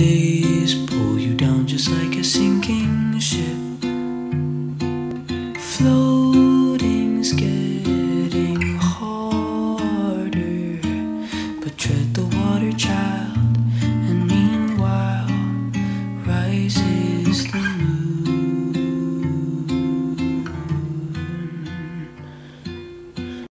days pull you down just like a sinking ship. Floating's getting harder, but tread the water, child, and meanwhile, rising.